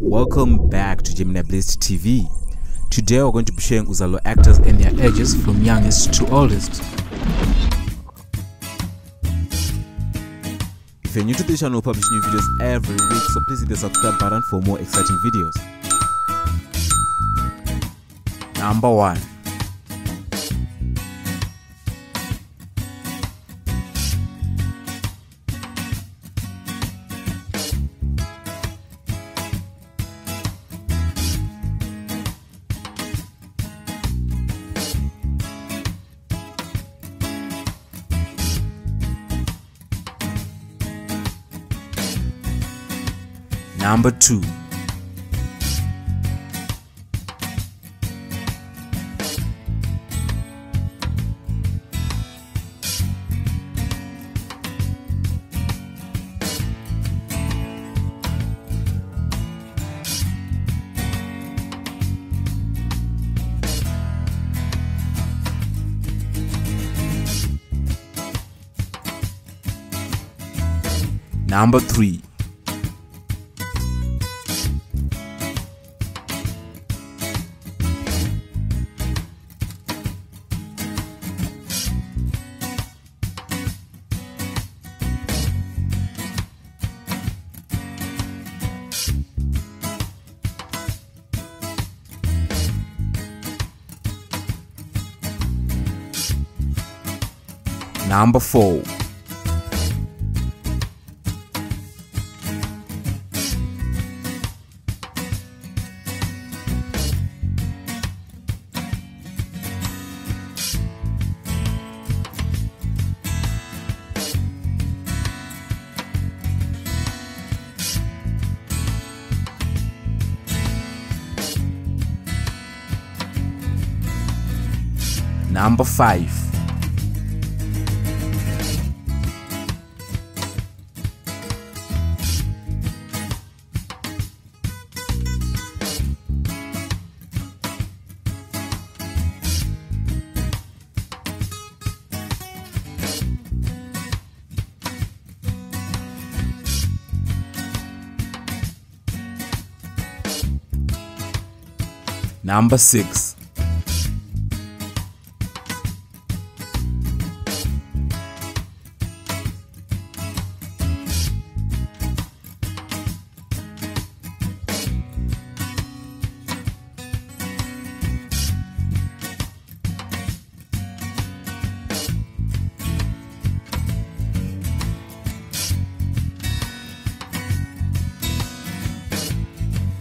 Welcome back to Gemini Blessed TV. Today we're going to be sharing Uzalo actors and their ages from youngest to oldest. If you're new to the channel, we publish new videos every week, so please hit the subscribe button for more exciting videos. Number 1 Number 2 Number 3 Number 4 Number 5 Number 6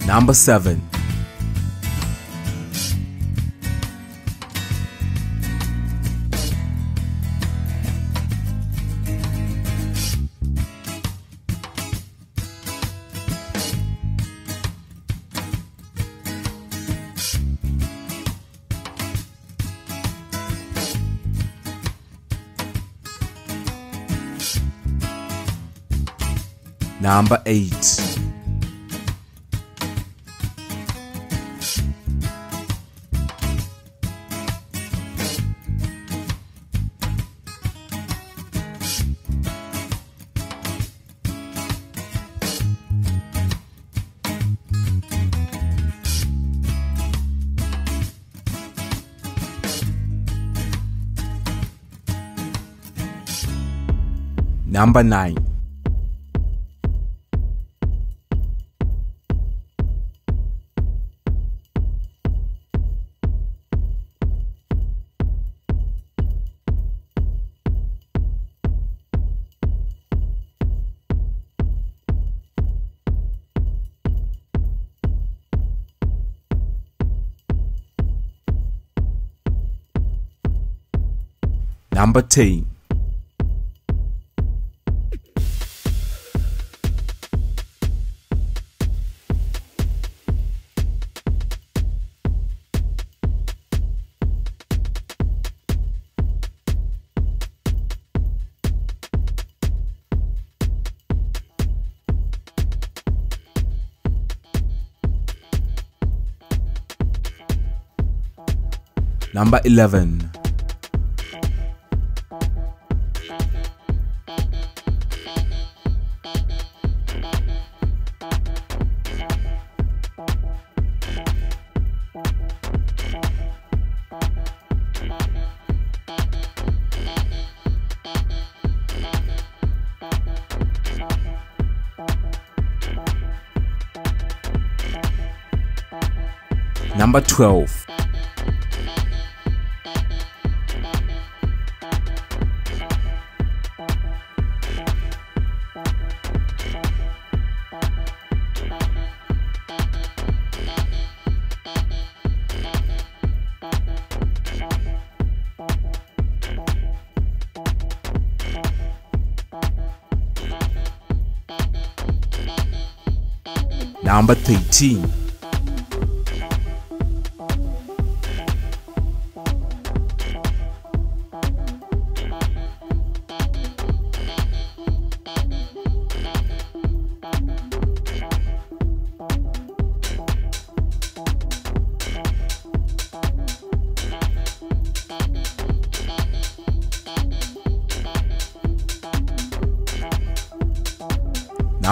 Number 7 Number 8 Number 9 Number 10 Number 11 Number 12. Number 13.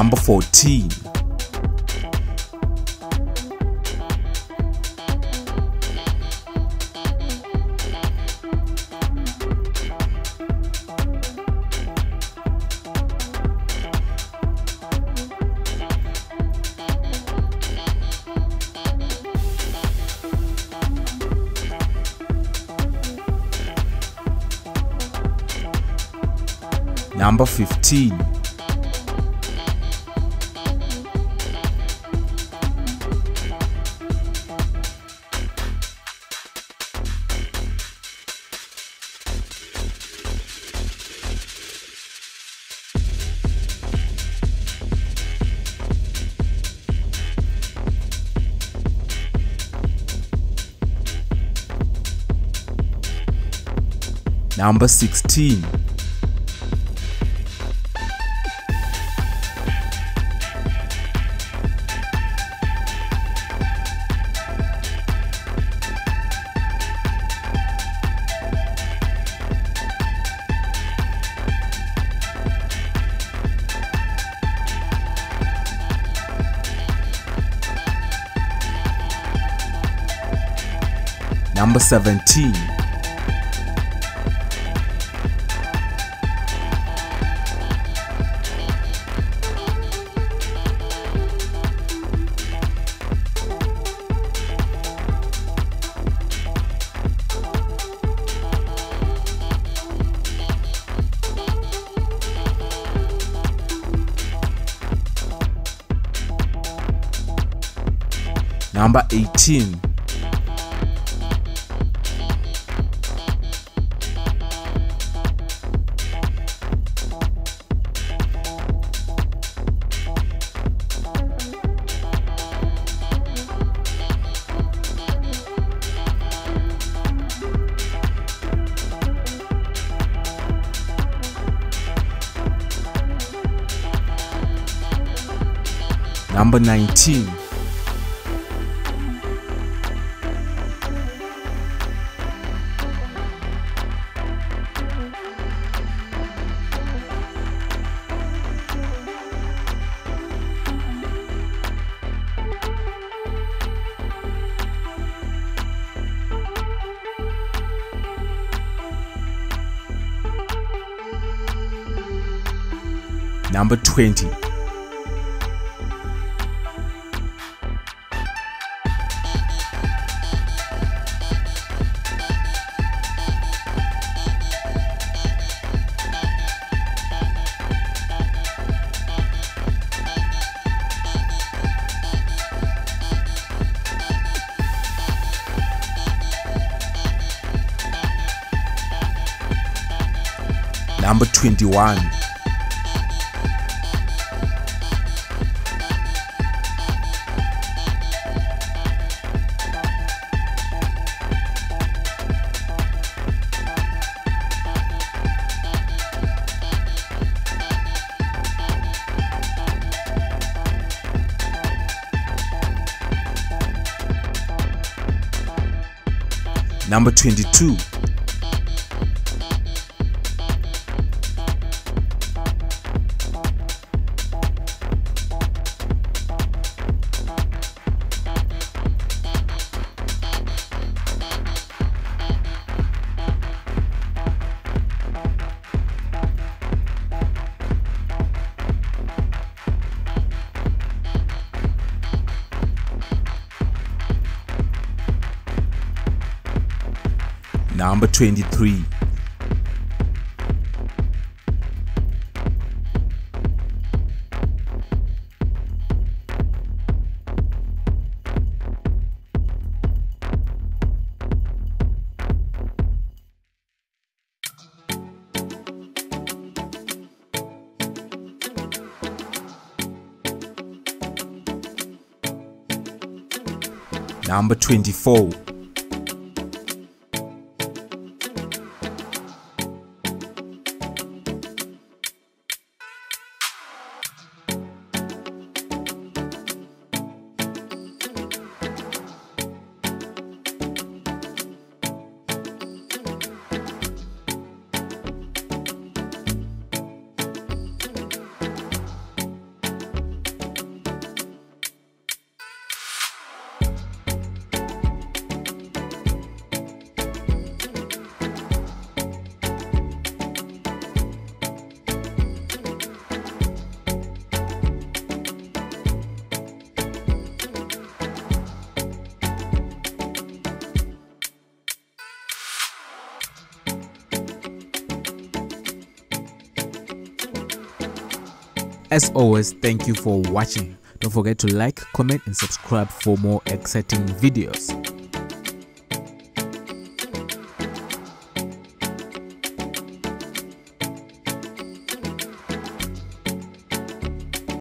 Number 14. Number 15. Number 16. Number 17. Number 18. Number 19. Number 20. Number 21. Number 22. Number 23. Number 24. As always, thank you for watching. Don't forget to like, comment and subscribe for more exciting videos.